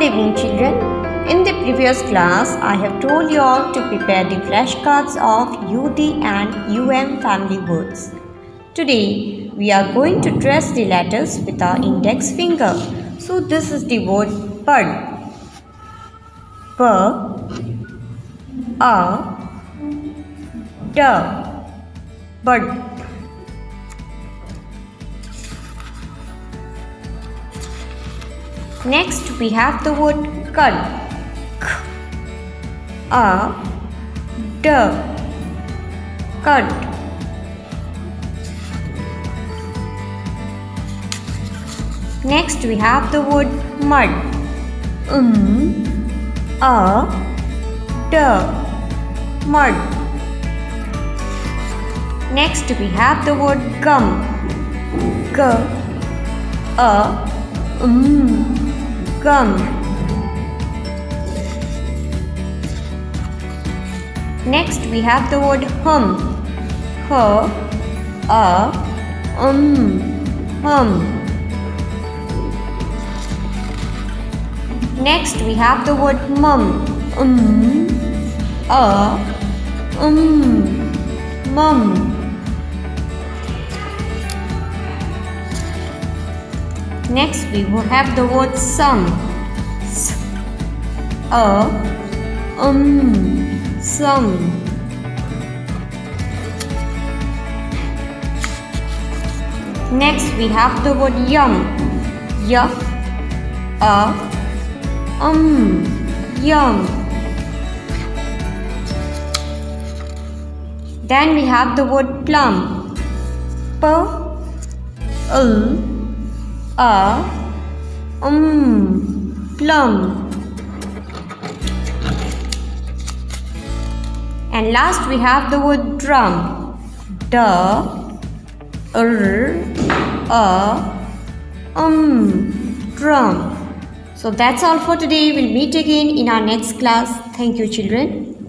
Good evening children. In the previous class, I have told you all to prepare the flashcards of UD and UM family words. Today, we are going to trace the letters with our index finger. So this is the word bird. B A D bird. Next we have the word cud. K A D cud. Next we have the word mud. Um A D mud. Next we have the word gum. G A um gum. Next we have the word hum. H a um hum. Next we have the word mum. Um a um mum. Next we will have the word some. S a um some. Next we have the word young. Y a um young. Then we have the word plum. P l a um plum. And last we have the word drum. D r a um drum. So that's all for today. We'll meet again in our next class. Thank you children